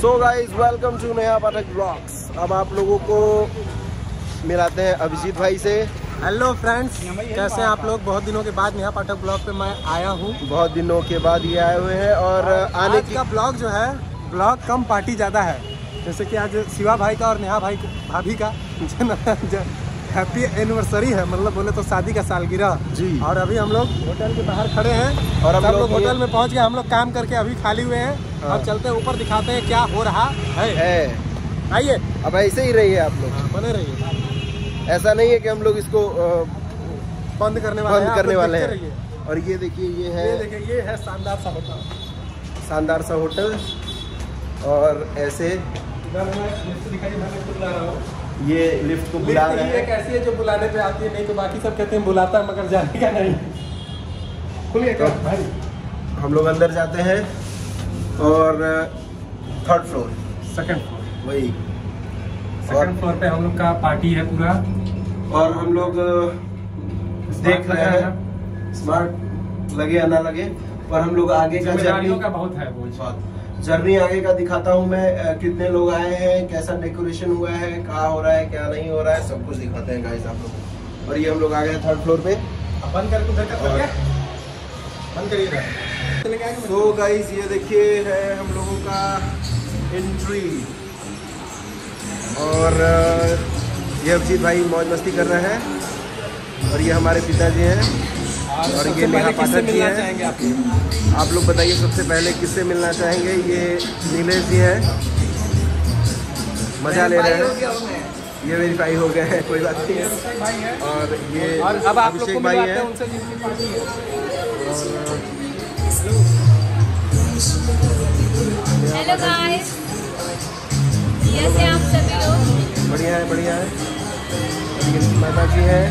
So guys welcome to नया पाठक blogs अब आप लोगों को मिलाते हैं अभिजीत भाई से। हेलो फ्रेंड्स कैसे हैं आप लोग? बहुत दिनों के बाद नेहा पाठक ब्लॉग पे मैं आया हूँ। बहुत दिनों के बाद ये आए हुए हैं और आने आज की का ब्लॉग जो है ब्लॉग कम पार्टी ज़्यादा है। जैसे कि आज शिवा भाई का और नेहा भाई भाभी का। हैप्पी एनिवर्सरी है मतलब बोले तो शादी का सालगिरह। जी। और अभी हम लोग होटल के बाहर खड़े हैं। और हम लोग होटल में पहुँच गए हम लोग काम करके अभी खाली हुए हैं। हाँ। अब चलते हैं ऊपर दिखाते हैं क्या हो रहा है। आइए। अब ऐसे ही रहिए आप लोग। हाँ, बने रहिए। ऐसा नहीं है कि हम लोग इसको बंद करने वाले बंद करने वाले हैं। और ये देखिए ये ये है देखिए ये है शानदार सा होटल। शानदार सा होटल। और ऐसे इधर मैं दिखाइए मैं रहा हूँ। ये लिफ्ट को बुला रहे ही एक ऐसी है जो बुलाने पे आती है नहीं तो बाकी सब कहते हैं बुलाता है मगर जाने का नहीं। खुलिए क्या? भाई हम लोग अंदर जाते हैं और थर्ड फ्लोर सेकंड फ्लोर वही। सेकंड फ्लोर पे हम लोग का पार्टी है पूरा। और हम लोग देख रहे हैं स्मार्ट लगे या ना लगे पर हम लोग आगे का जर्नी का बहुत है बोझ जर्नी आगे का दिखाता हूँ मैं कितने लोग आए हैं कैसा डेकोरेशन हुआ है कहाँ हो रहा है क्या नहीं हो रहा है सब कुछ दिखाते हैं गाइस आप लोगों। और ये हम लोग आ गए थर्ड फ्लोर पे। बंद करके उधर कर बंद करिए इधर तो गाइस ये देखिए है हम लोगों का एंट्री और ये अभिजीत भाई मौज मस्ती कर रहे हैं। और ये हमारे पिताजी हैं। और ये नेहा पाठक जी मिलना हैं। आप? आप लोग बताइए सबसे पहले किससे मिलना चाहेंगे? ये नीलेश जी हैं। मज़ा ले रहे हैं। ये वेरीफाई हो गए हैं कोई बात नहीं। है। और ये और अब आप लोग को भाई हैं उनसे जिनकी पार्टी हेलो गाइस कैसे आप सभी लोग। बढ़िया है बढ़िया है। माता जी है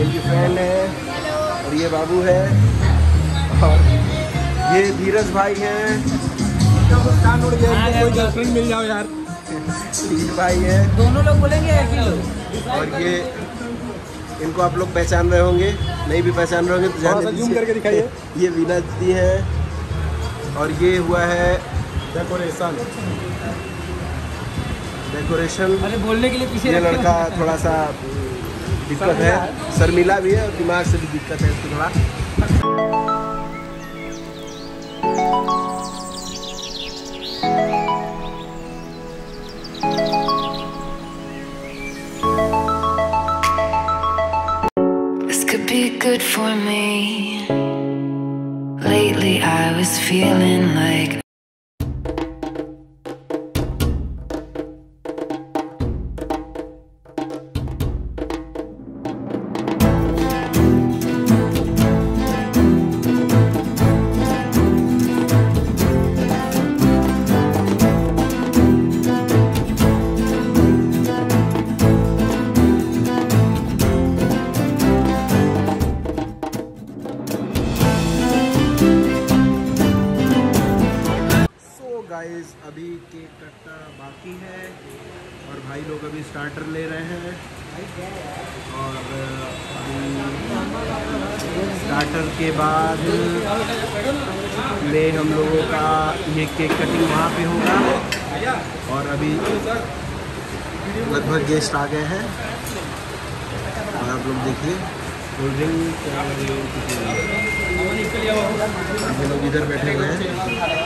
इनकी फ्रेंड है। और ये बाबू है। और ये धीरज भाई हैं। गर्लफ्रेंड मिल जाओ यार। धीर भाई है। दोनों लोग बोलेंगे एक ही लोग? और ये इनको आप लोग पहचान रहे होंगे नहीं भी पहचान रहे होंगे तो जाने। करके दिखाइए। ये वीना जी है। और ये हुआ है डेकोरेशन डेकोरेशन अरे बोलने के लिए पीछे ये लड़का थोड़ा सा दिक्कत है शर्मिला भी है और दिमाग से भी दिक्कत है इसको थोड़ा This could be good for me. Lately, I was feeling like अभी केक कटना बाकी है और भाई लोग अभी स्टार्टर ले रहे हैं। और स्टार्टर के बाद में हम लोगों का ये केक कटिंग वहाँ पे होगा। और अभी लगभग गेस्ट आ गए हैं। और आप लोग देखिए कोल्ड ड्रिंक ये लोग इधर बैठे हुए हैं।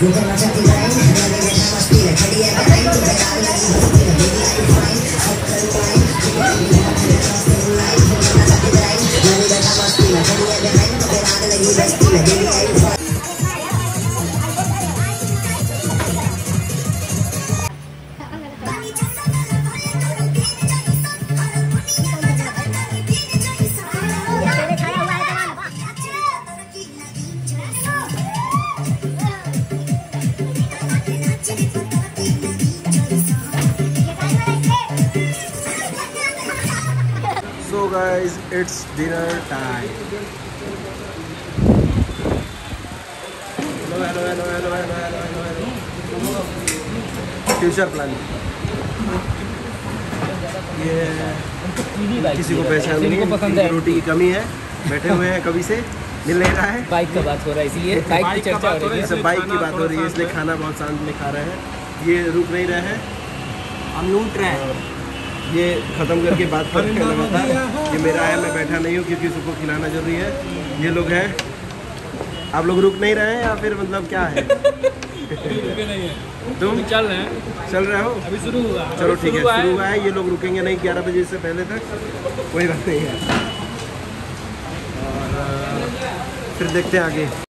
I'm gonna be right back. Guys it's dinner time hello hello hello hello hello hello hello future planning ये किसी को पहचान नहीं पसंद है। रोटी की कमी है। बैठे हुए हैं कभी से मिल नहीं रहा है। बाइक का बात हो रहा है इसलिए बाइक की चर्चा हो रही है। बाइक की बात हो रही है इसलिए खाना बहुत शांत में खा रहे हैं। ये रुक नहीं रहे हैं। हम लूट रहे हैं। ये ख़त्म करके बात कर रहे हैं लगातार ये मेरा है मैं बैठा नहीं हूँ क्योंकि सबको खिलाना ज़रूरी है। ये लोग हैं। आप लोग रुक नहीं रहे हैं या फिर मतलब क्या है? तुम? चल रहे हैं। चल रहे हो? अभी शुरू हुआ चलो ठीक है शुरू हुआ है। ये लोग रुकेंगे नहीं ग्यारह बजे से पहले तक। कोई बात नहीं है। और फिर देखते हैं आगे।